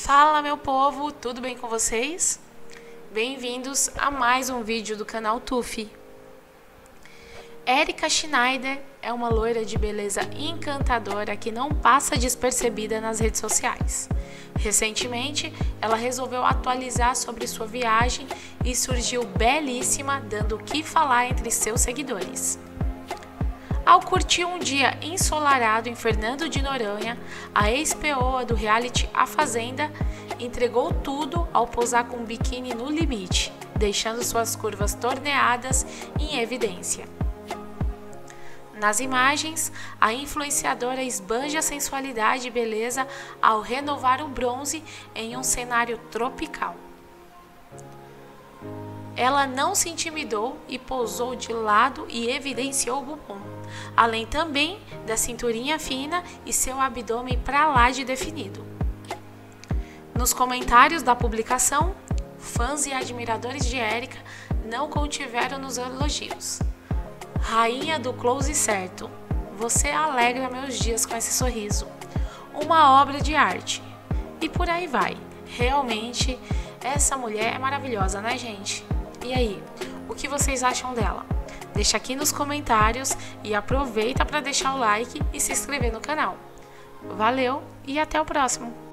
Fala meu povo, tudo bem com vocês? Bem-vindos a mais um vídeo do canal Tufi. Erika Schneider é uma loira de beleza encantadora que não passa despercebida nas redes sociais. Recentemente, ela resolveu atualizar sobre sua viagem e surgiu belíssima, dando o que falar entre seus seguidores. Ao curtir um dia ensolarado em Fernando de Noronha, a ex-POA do reality A Fazenda entregou tudo ao posar com um biquíni no limite, deixando suas curvas torneadas em evidência. Nas imagens, a influenciadora esbanja sensualidade e beleza ao renovar o bronze em um cenário tropical. Ela não se intimidou e pousou de lado e evidenciou o bumbum, além também da cinturinha fina e seu abdômen para lá de definido. Nos comentários da publicação, fãs e admiradores de Erika não contiveram nos elogios. Rainha do close certo, você alegra meus dias com esse sorriso. Uma obra de arte. E por aí vai. Realmente, essa mulher é maravilhosa, né, gente? E aí, o que vocês acham dela? Deixa aqui nos comentários e aproveita para deixar o like e se inscrever no canal. Valeu e até o próximo!